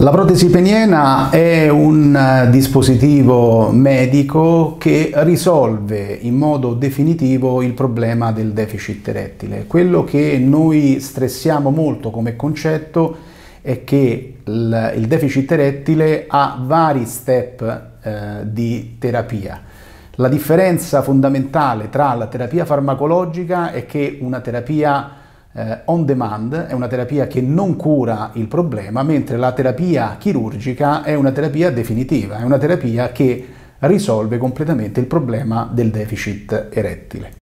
La protesi peniena è un eh, dispositivo medico che risolve in modo definitivo il problema del deficit erettile. Quello che noi stressiamo molto come concetto è che il deficit erettile ha vari step eh, di terapia. La differenza fondamentale tra la terapia farmacologica è che una terapia eh, on demand è una terapia che non cura il problema, mentre la terapia chirurgica è una terapia definitiva, è una terapia che risolve completamente il problema del deficit erettile.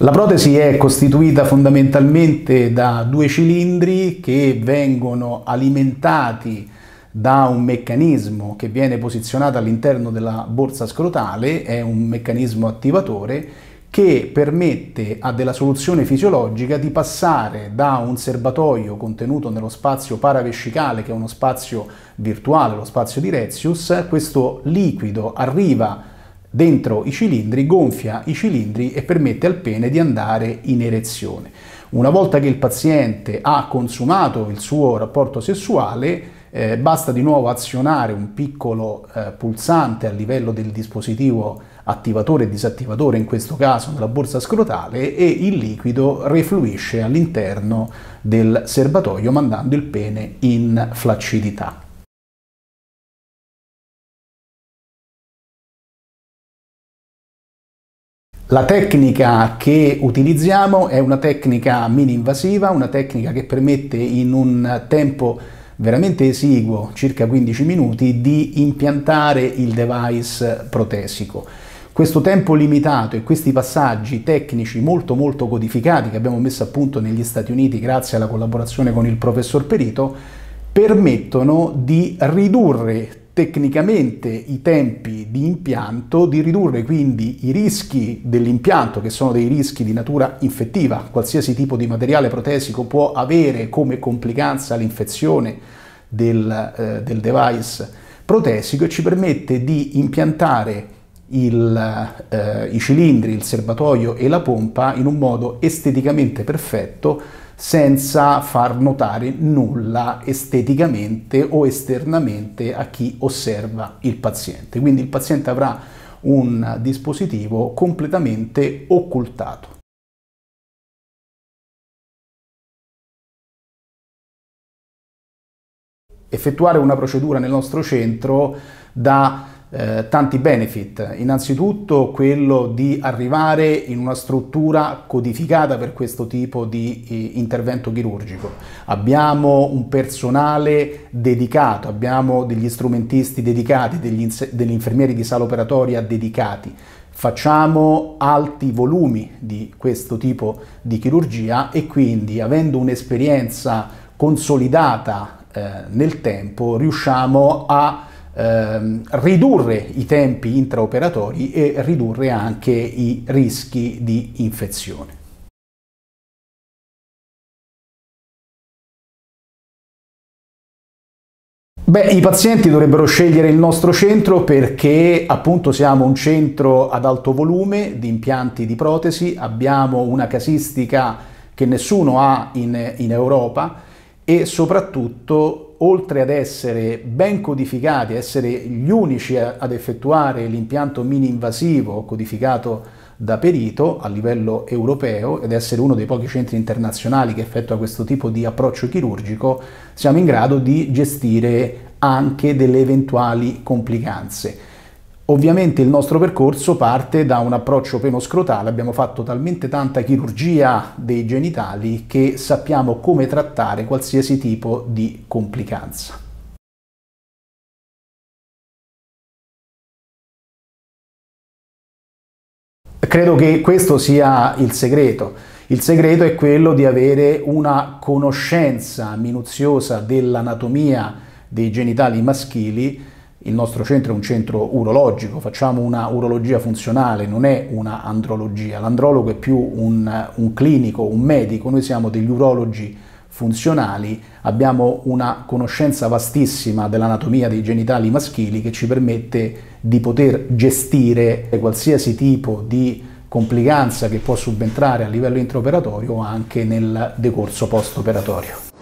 La protesi è costituita fondamentalmente da due cilindri che vengono alimentati da un meccanismo che viene posizionato all'interno della borsa scrotale, è un meccanismo attivatore che permette a della soluzione fisiologica di passare da un serbatoio contenuto nello spazio paravescicale, che è uno spazio virtuale, lo spazio di Rezius, questo liquido arriva dentro i cilindri, gonfia i cilindri e permette al pene di andare in erezione. Una volta che il paziente ha consumato il suo rapporto sessuale, eh, basta di nuovo azionare un piccolo eh, pulsante a livello del dispositivo attivatore e disattivatore, in questo caso nella borsa scrotale, e il liquido refluisce all'interno del serbatoio mandando il pene in flaccidità. La tecnica che utilizziamo è una tecnica mini invasiva, una tecnica che permette in un tempo veramente esiguo, circa 15 minuti, di impiantare il device protesico. Questo tempo limitato e questi passaggi tecnici molto molto codificati che abbiamo messo a punto negli Stati Uniti grazie alla collaborazione con il professor Perito permettono di ridurre tecnicamente i tempi di impianto, di ridurre quindi i rischi dell'impianto, che sono dei rischi di natura infettiva. Qualsiasi tipo di materiale protesico può avere come complicanza l'infezione del, eh, del device protesico e ci permette di impiantare il, eh, i cilindri, il serbatoio e la pompa in un modo esteticamente perfetto senza far notare nulla esteticamente o esternamente a chi osserva il paziente. Quindi il paziente avrà un dispositivo completamente occultato. Effettuare una procedura nel nostro centro dà eh, tanti benefit, innanzitutto quello di arrivare in una struttura codificata per questo tipo di eh, intervento chirurgico. Abbiamo un personale dedicato, abbiamo degli strumentisti dedicati, degli, degli infermieri di sala operatoria dedicati. Facciamo alti volumi di questo tipo di chirurgia e quindi avendo un'esperienza consolidata eh, nel tempo riusciamo a ehm, ridurre i tempi intraoperatori e ridurre anche i rischi di infezione. Beh, i pazienti dovrebbero scegliere il nostro centro perché appunto siamo un centro ad alto volume di impianti di protesi, abbiamo una casistica che nessuno ha in, in Europa e soprattutto oltre ad essere ben codificati, essere gli unici ad effettuare l'impianto mini-invasivo codificato da perito a livello europeo ed essere uno dei pochi centri internazionali che effettua questo tipo di approccio chirurgico, siamo in grado di gestire anche delle eventuali complicanze. Ovviamente il nostro percorso parte da un approccio penoscrotale, abbiamo fatto talmente tanta chirurgia dei genitali che sappiamo come trattare qualsiasi tipo di complicanza. Credo che questo sia il segreto. Il segreto è quello di avere una conoscenza minuziosa dell'anatomia dei genitali maschili il nostro centro è un centro urologico, facciamo una urologia funzionale, non è una andrologia. L'andrologo è più un, un clinico, un medico, noi siamo degli urologi funzionali, abbiamo una conoscenza vastissima dell'anatomia dei genitali maschili che ci permette di poter gestire qualsiasi tipo di complicanza che può subentrare a livello intraoperatorio o anche nel decorso post-operatorio.